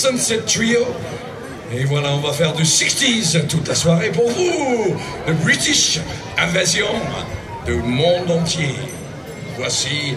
Sunset Trio. Et voilà, on va faire du 60s toute la soirée pour vous. The British Invasion du monde entier. Voici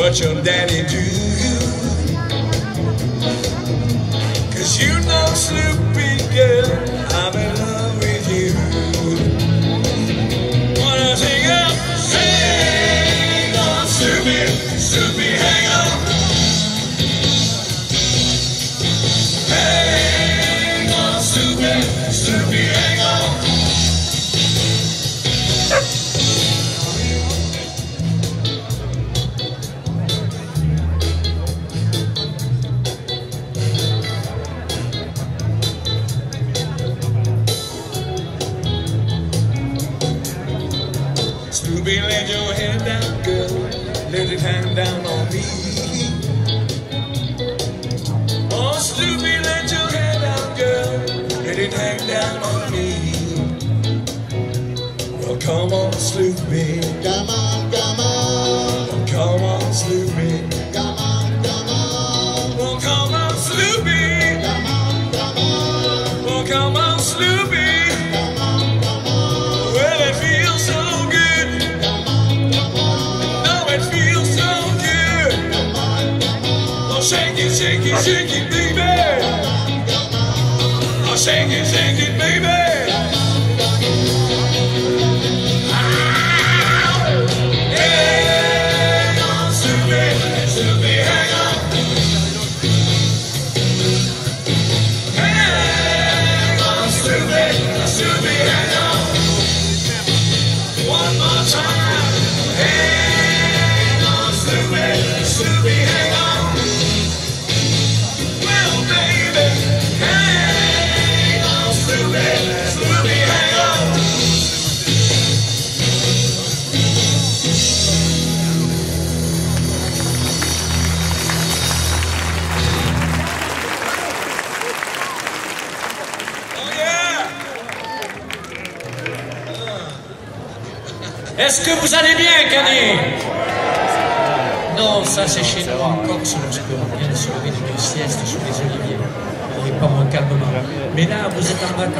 what your daddy do. Cause you know Snoopy girl I'm in love.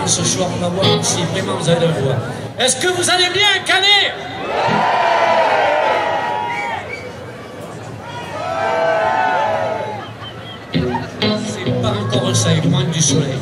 ce soir, on va voir si vraiment vous allez le voir. Est-ce que vous allez bien, Canet? C'est pas encore ça, il manque du soleil.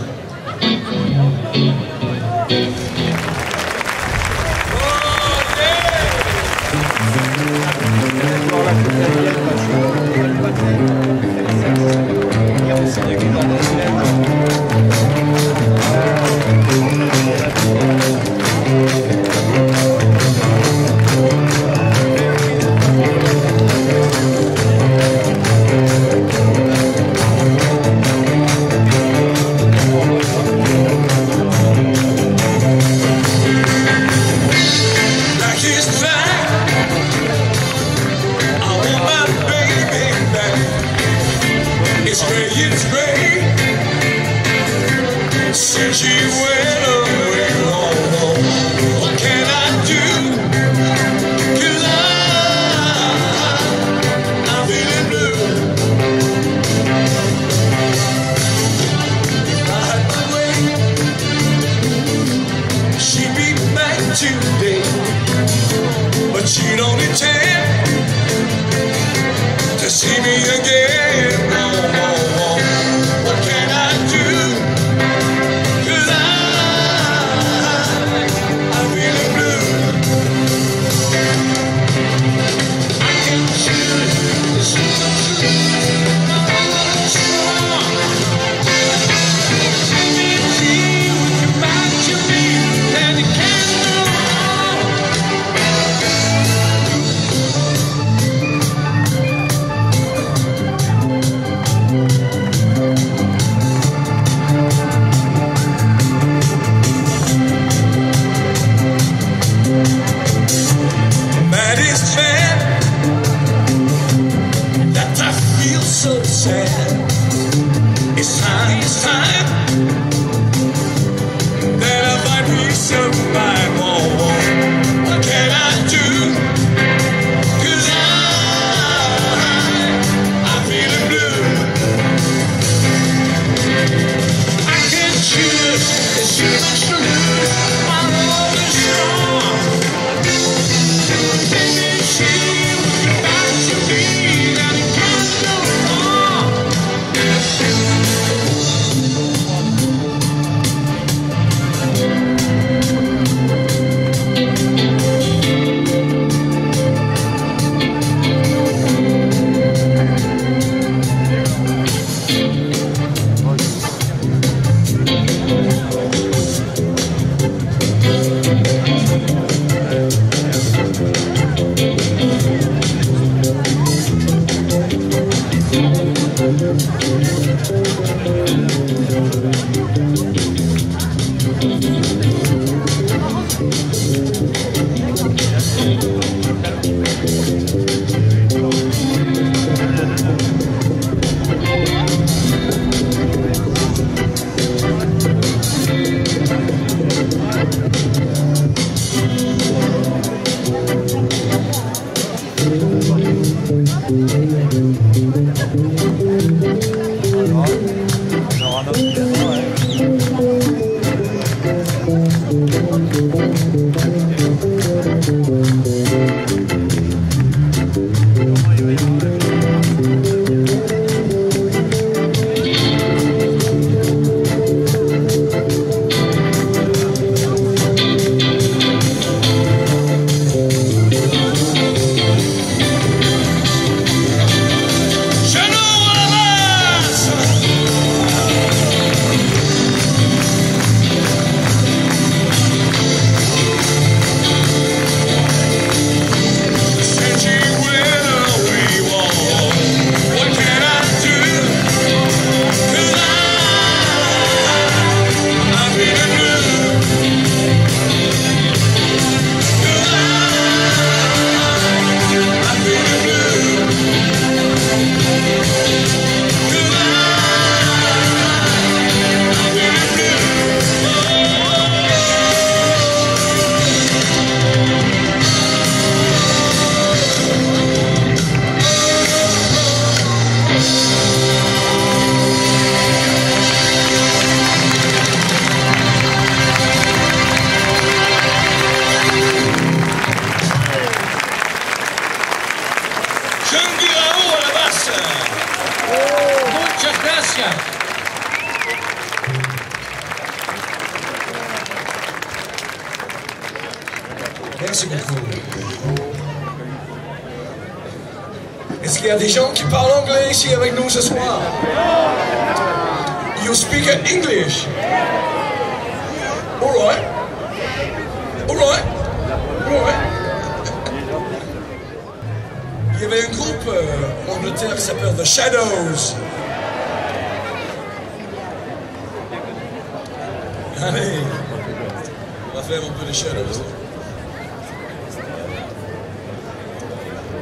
On va faire un peu de.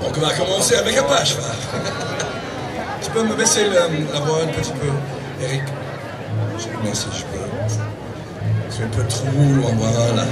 Donc on va commencer avec cheval. Tu peux me baisser la voix un petit peu, Eric? Merci, je peux. C'est un peu trop, voilà.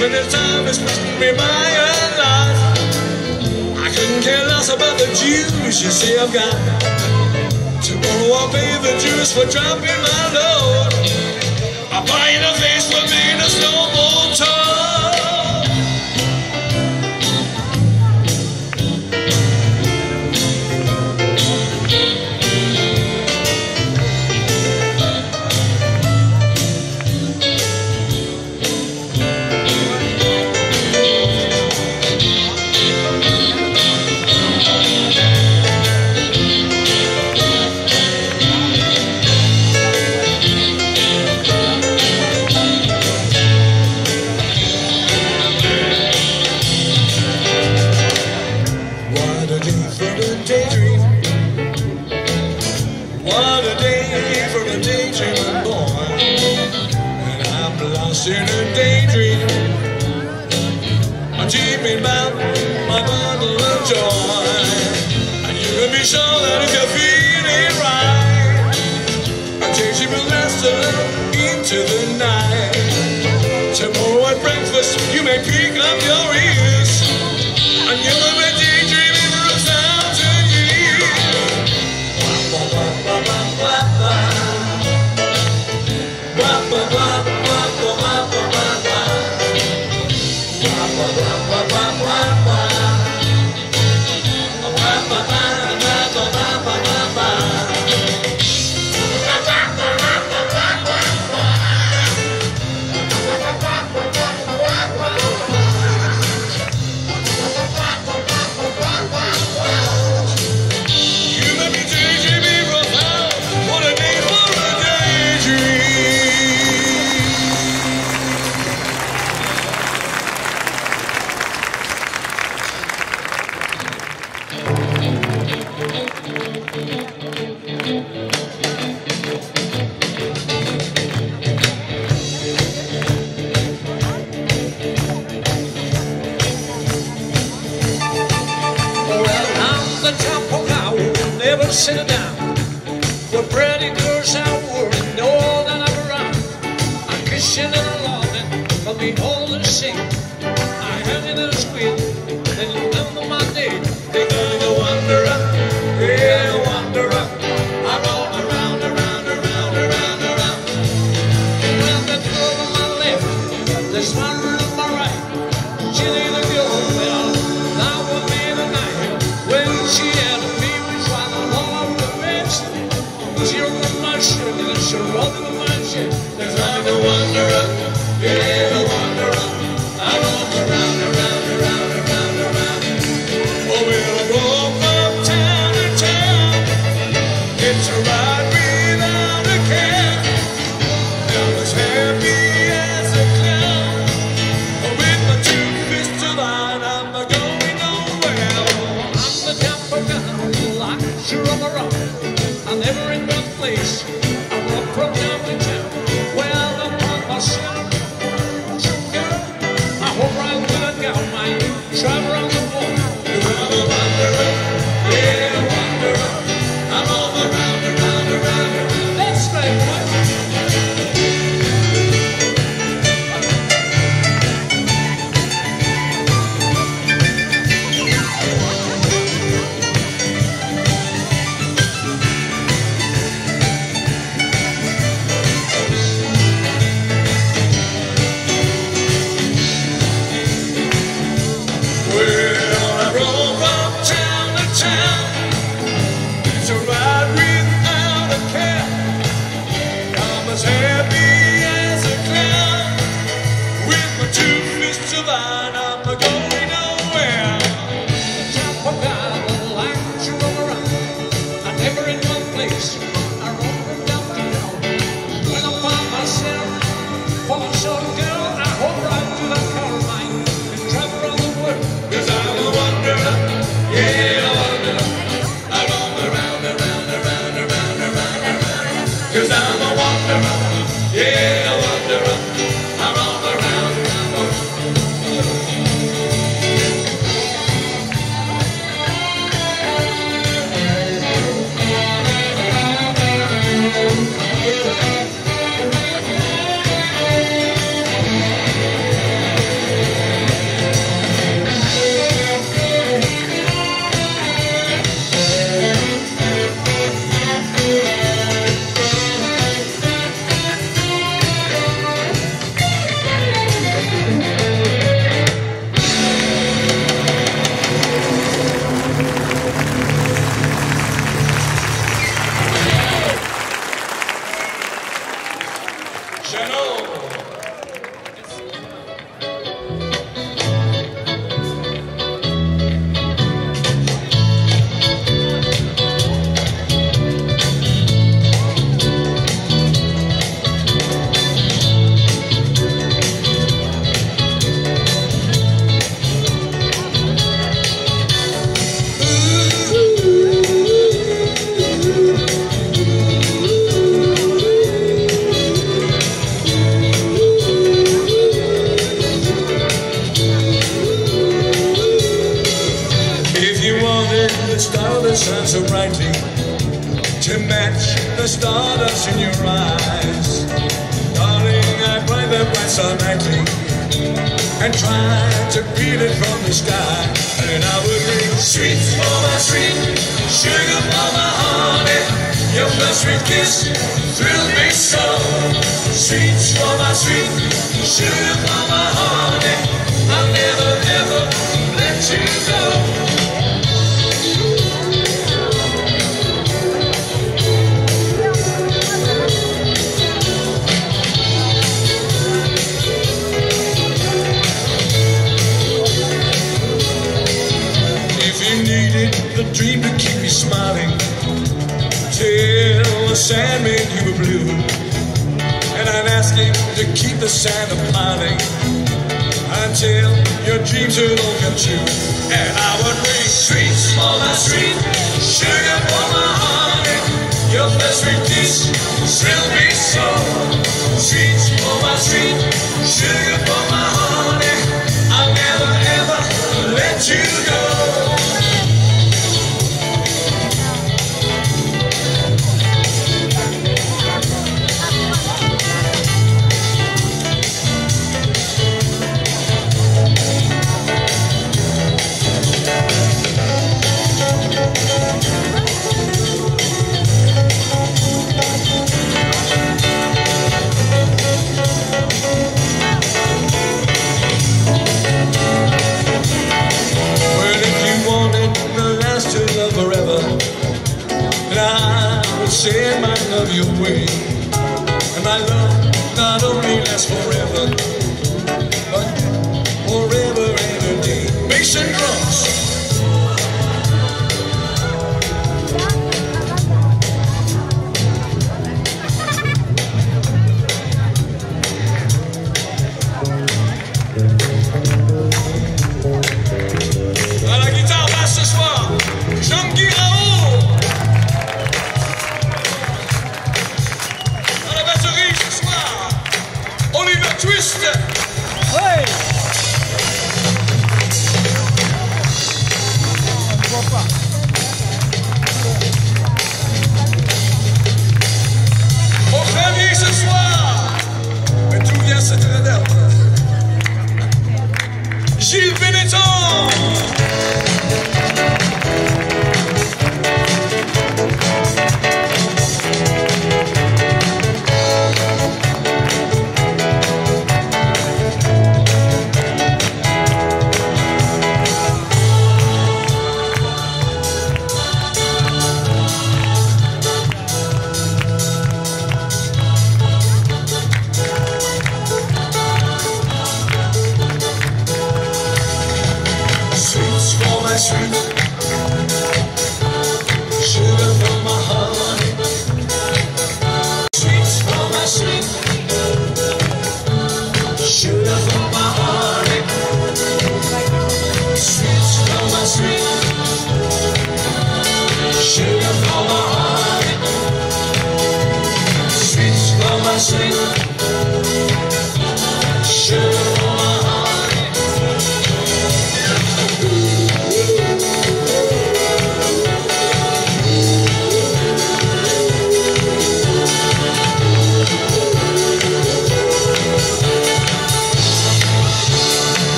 many times it's me by a lot. I couldn't care less about the Jews you see I've got. to I'll pay the Jews for dropping my load. I'll buy you nothing. love your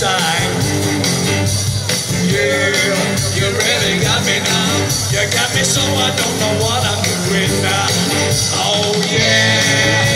Yeah, you really got me now. You got me so I don't know what I'm doing now. Oh yeah.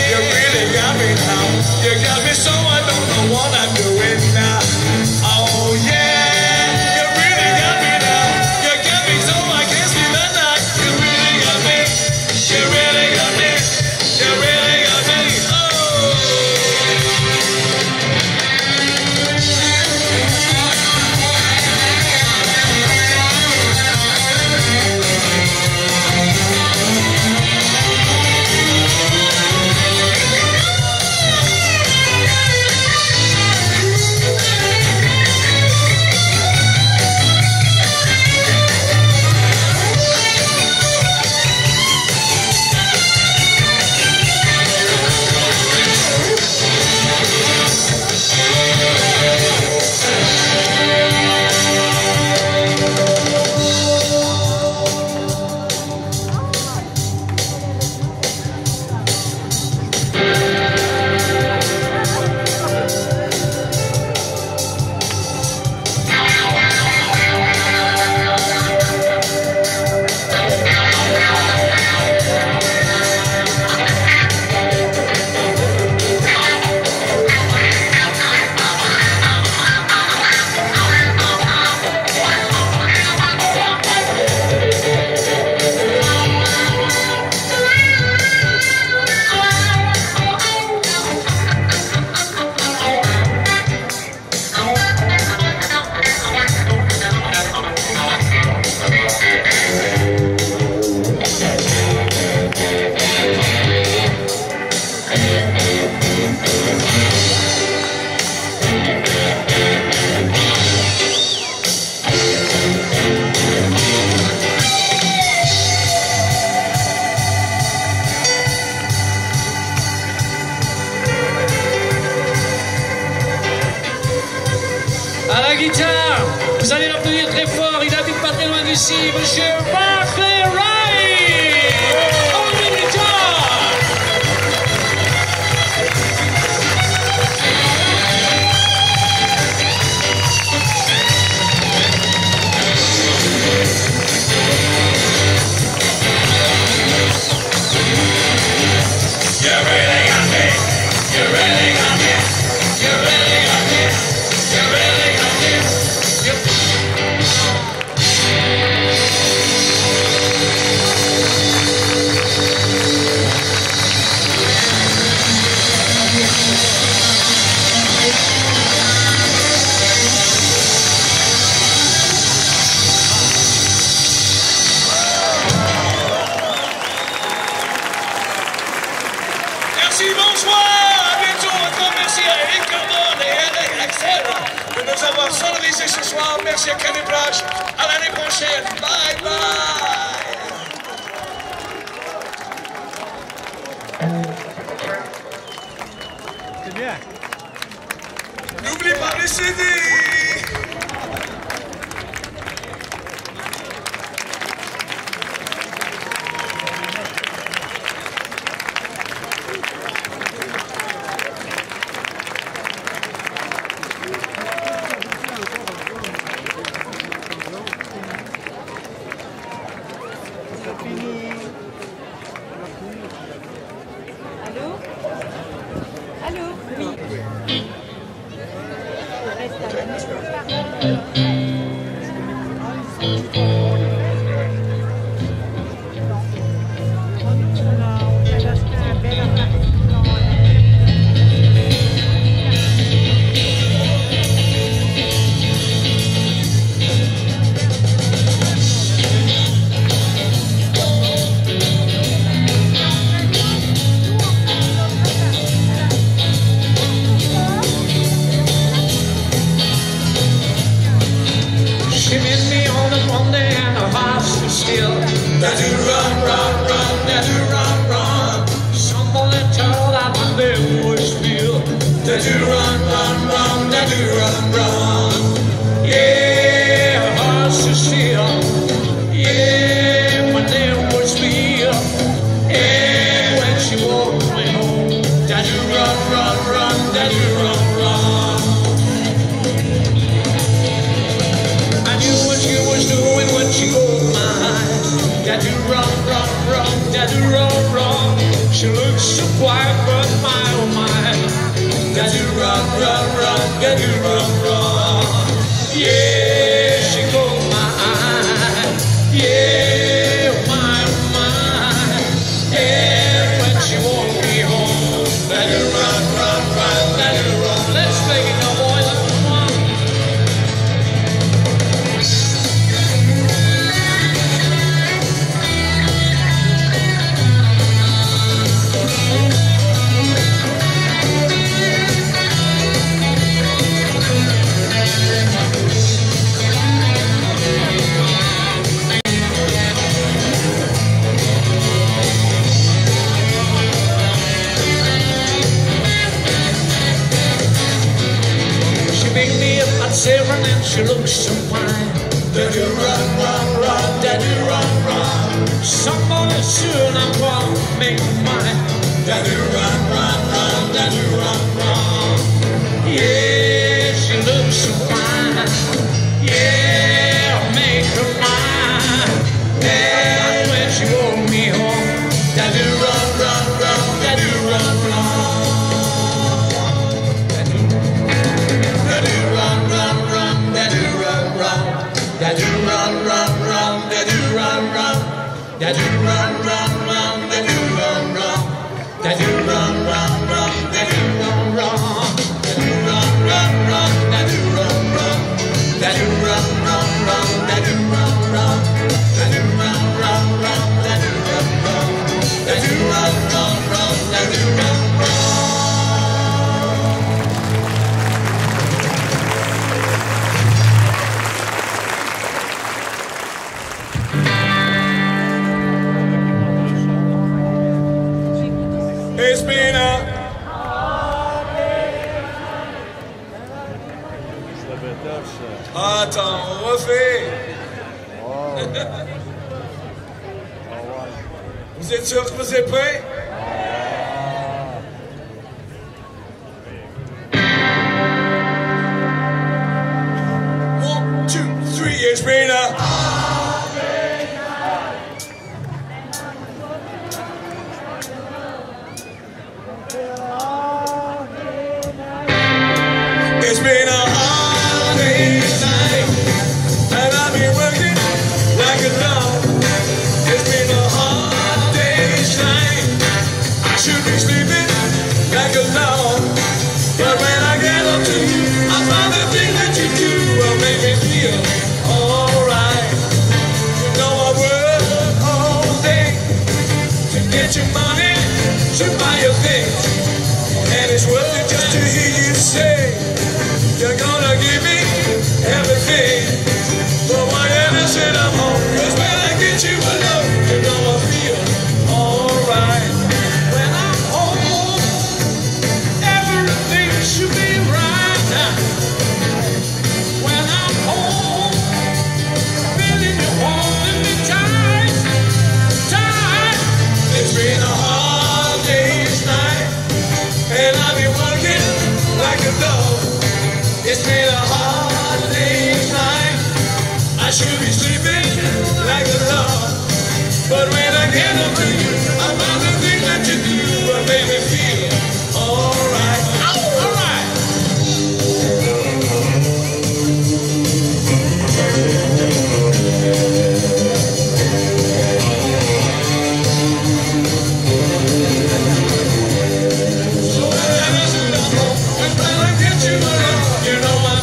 You alone, you know